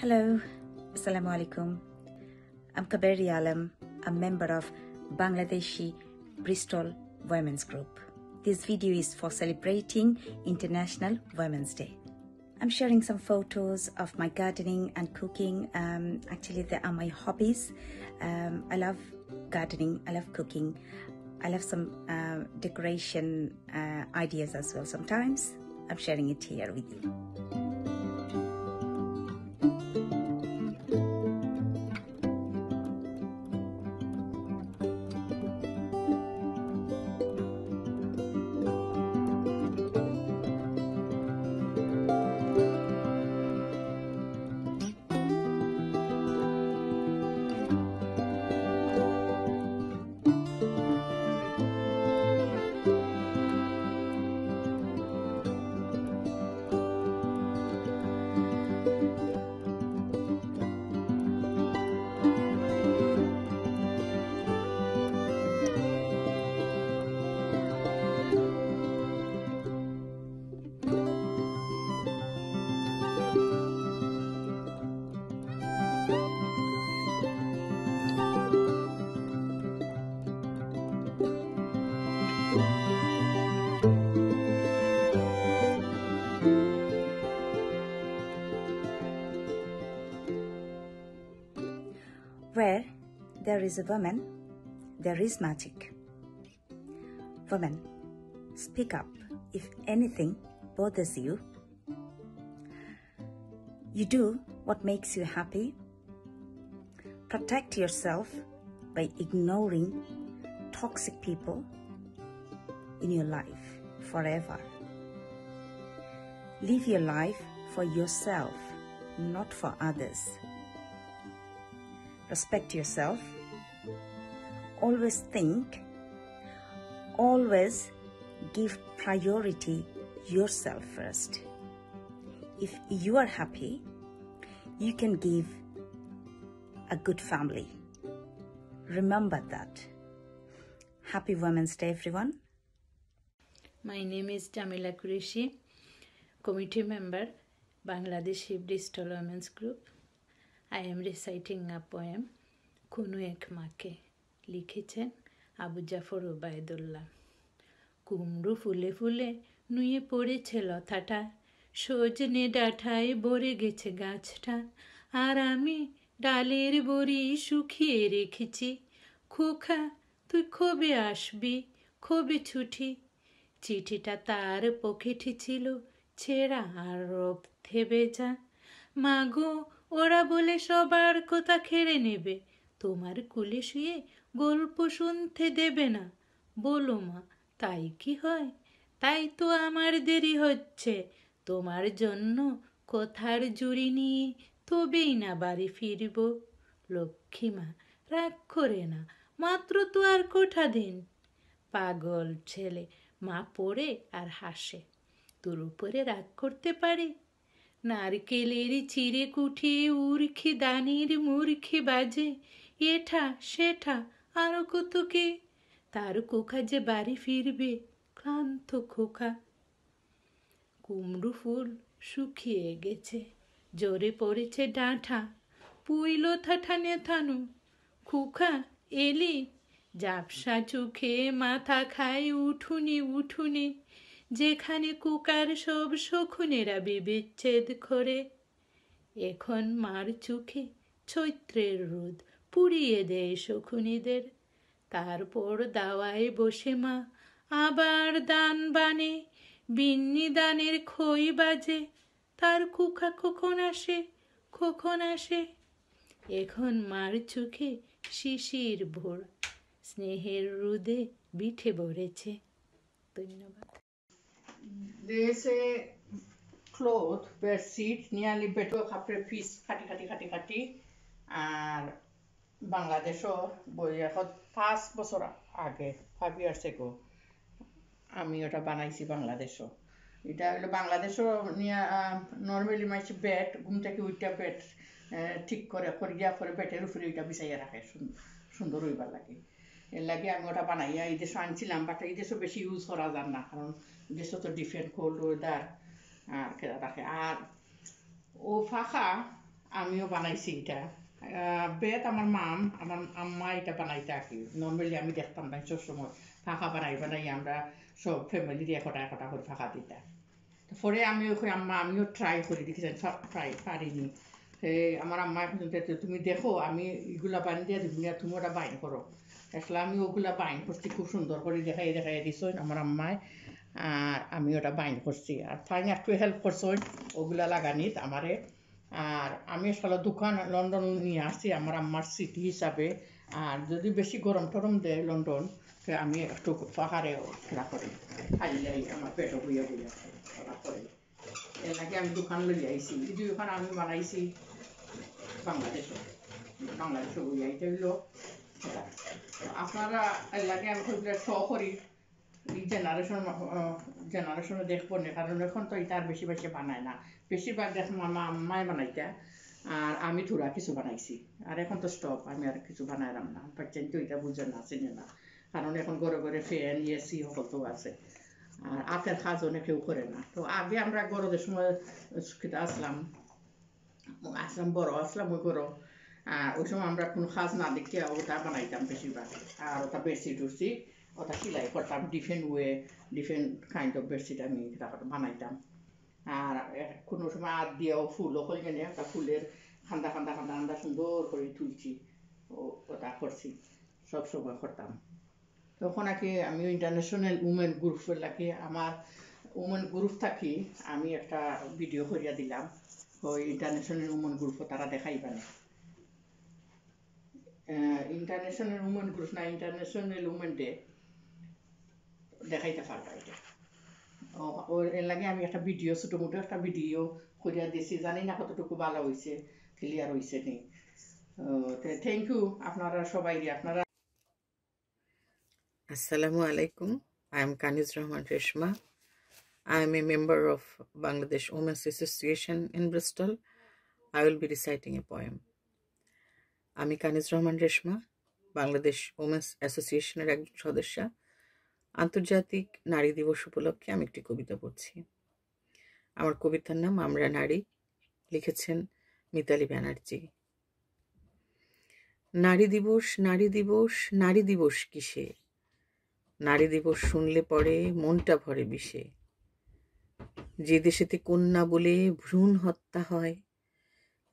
Hello, Assalamu alaikum. I'm Kaberi Alam, a member of Bangladeshi Bristol Women's Group. This video is for celebrating International Women's Day. I'm sharing some photos of my gardening and cooking. Um, actually, they are my hobbies. Um, I love gardening, I love cooking, I love some uh, decoration uh, ideas as well sometimes. I'm sharing it here with you. Where there is a woman, there is magic. Woman, speak up if anything bothers you. You do what makes you happy. Protect yourself by ignoring toxic people in your life forever. Live your life for yourself, not for others respect yourself, always think, always give priority yourself first. If you are happy, you can give a good family. Remember that. Happy Women's Day, everyone. My name is Jamila Qureshi, committee member, Bangladesh Bristol Women's Group. I am reciting a poem, কোনো এক মাকে লিখেছেন আবু জাফর ওবায়দুল্লাহ কুমড়ো ফুলে ফুলে নুয়ে পড়েছে লতাটা সজনে ডাঁঠায় ভরে গেছে গাছটা আর আমি ডালের বড়ি শুকিয়ে রেখেছি। খোখা তুই কবে আসবি? কবে ছুটি? চিঠিটা তার পকেটে ছিল, ছেঁড়া আর রব থেবে যা মাগো, ওরা বলে সবার কথা খেড়ে নেবে। তোমার কুলে শুয়ে গল্প শুনতে দেবে না। বলো মা, তাই কি হয়? তাই তো আমার দেরি হচ্ছে। তোমার জন্য কথার জুড়ি নিয়ে তবেই না বাড়ি ফিরব। লক্ষ্মীমা রাগ করে না, মাত্র তো আর কোঠা দিন। পাগল ছেলে, মা পড়ে আর হাসে, তোর উপরে রাগ করতে পারি। নারকেলের চিড়ে কুঠে, উর্খি দানির মূর্খে বাজে, এঠা সেঠা আরও কত কে? তার কোখা যে বাড়ি ফিরবে, ক্লান্ত খোকা। কুমড়ো ফুল শুকিয়ে গেছে। জোরে পড়েছে ডাঁঠা। পুইল থাঠা থানু। খুখা এলি। জাপসা চোখে মাথা খায় উঠুনি উঠুনি। যেখানে কুকার সব শকুনেরা বিবিচ্ছেদ করে। এখন মার চোখে চৈত্রের রোদ পুড়িয়ে দেয় শকুনিদের। তারপর দাওয়ায় বসে মা আবার দান বানে। বিন্নি দানের খই বাজে। তার কুকা কখন আসে কখন আসে? এখন মার চোখে শিশির ভোর, স্নেহের রোদে বিঠে ভরেছে। ধন্যবাদ। They say cloth where seed nearly piece খাটি খাটি খাটি খাটি আর বাংলাদেশও বই এখন পাঁচ বছর আগে ফাইভ ইয়ার্স এগো আমি ওটা বানাইছি বাংলাদেশও। এটা হলো বাংলাদেশও নিয়ে নর্মালি মাইছে বেড ঘুম থেকে উইটা বেড ঠিক করে করিয়া পরে বেটের উপরে ওইটা বিছাইয়া রাখে সুন্দর হইবার লাগে। এর লাগে আমি ওটা বানাইয়া এই দেশে আনছিলাম বাট এই দেশে বেশি ইউজ করা যান না, কারণ দেশে তো ডিফারেন্ট কোল্ড ওয়েদার আর রাখে। আর ও ফাঁকা, আমিও বানাইছি এটা। বেত আমার মাম আমার আম্মা এটা বানাইতে আর কি নর্মালি আমি দেখতাম না সব সময় ফাঁকা বানাই বানাই আমরা সব ফ্যামিলির একটা একটা করে ফাঁকা দিতাম পরে আমি ওই আম্মা, আমিও ট্রাই করে দেখেছি ট্রাই পারিনি। আমার আম্মা এখন তুমি দেখো, আমি এগুলা বান দিয়ে তুমি তুমি ওটা বাইন করো। আসলে আমি ওগুলা বাইন করছি, খুব সুন্দর করে দেখাই দেখাই দিছ আমার আম্মায়। আর আমি ওটা বাইন করছি। আর ফাইন একটু হেল্প করছ ওগুলা লাগানিত আমারে। আর আমি আসলে দোকান, লন্ডন নিয়ে আসছি, আমার আম্মার সিটি হিসাবে। আর যদি বেশি গরম টরম দেয় লন্ডন সে আমি একটু পাহাড়ে খেলা করি আমার পেটে লাগে আমি দোকান লই আইছি আমি বানাইছি বাংলাদেশে বাংলাদেশে বুঝে আইতে হইল। আপনারা এর লাগে আমি খুব শ করি। জেনারেশন জেনারেশনে দেখব না, কারণ এখন তো এটা আর বেশি বেশি বানায় না। বেশিরভাগ দেখ মামা আম্মাই বানাইতা। আর আমি থোড়া কিছু বানাইছি। আর এখন তো স্টপ আমি আর কিছু বানাইলাম না। বাচ্চান তো এটা বুঝে না, চিনে না। কারণ এখন ঘরে ঘরে ফ্যান এসি সকল তো আছে। আর আপের কাজ অনেক কেউ করে না। তো আগে আমরা গরমের সময় খেতে আসলাম। আসলাম বড়, আসলাম ওই আর ওই সময় আমরা কোনো কাজ না দেখে ওটা বানাইতাম বেশিরভাগ। আর ওটা বেডশিট উঠছি ওটা সেলাই করতাম different way different kind of bedsheet আমি বানাইতাম। আর কোনো সময় আর দিয়েও ফুলও করে কিনে একটা ফুলের খান্দা খান্দা খান্দা খান্দা সুন্দর করে তুলছি। ও ওটা করছি, সব সময় করতাম। তখন কি আমি ইন্টারন্যাশনাল উমেন গ্রুপের লাগে, আমার উমেন গ্রুপ থাকি, আমি একটা ভিডিও করিয়া দিলাম। ওই ইন্টারন্যাশনাল উমেন গ্রুপ তারা দেখাই পারে ইন্টারন্যাশনাল উমেন গ্রুপ না ইন্টারন্যাশনাল উমেন ডে দেখাইতে পারবা এটা। একটা ভিডিও ছোট মোটো একটা ভিডিও করে দিয়েছি জানি কতটুকু ভালো হয়েছে ক্লিয়ার হয়েছে নি? থ্যাংক ইউ আপনারা সবাই আসসালামু আলাইকুম I am Kaniz Rahman Reshma. I am a member of Bangladesh women's association in I will be reciting a poem আমি কানিজ রহমান রেশমা বাংলাদেশ ওমেন্স অ্যাসোসিয়েশনের একজন সদস্যা। আন্তর্জাতিক নারী দিবস উপলক্ষে আমি একটি কবিতা পড়ছি। আমার কবিতার নাম আমরা নারী, লিখেছেন মিতালি ব্যানার্জি। নারী দিবস নারী দিবস নারী দিবস কিসে? নারী দিবস শুনলে পরে মনটা ভরে বিষে। যে দেশেতে কন্যা বলে ভ্রূণ হত্যা হয়,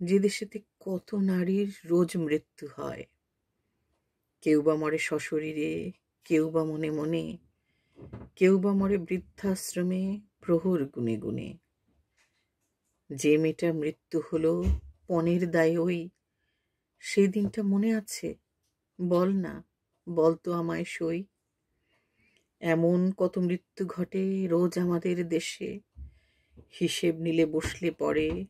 যে দেশেতে কত নারীর রোজ মৃত্যু হয়, কেউ বা মরে সশরীরে, কেউ বা মনে মনে কেউ বা মরে বৃদ্ধাশ্রমে প্রহর গুনে গুনে। যে মেয়েটার মৃত্যু হলো পনেরো দায় ওই সেই দিনটা মনে আছে? বল না, বল তো আমায় সই। এমন কত মৃত্যু ঘটে রোজ আমাদের দেশে। হিসেব নিলে বসলে পরে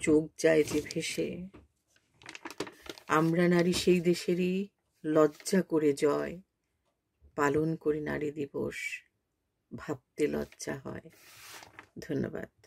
চোখ যায় যে ভেসে। আমরা নারী সেই দেশেরই লজ্জা করে জয়। পালন করি নারী দিবস ভাবতে লজ্জা হয়। ধন্যবাদ।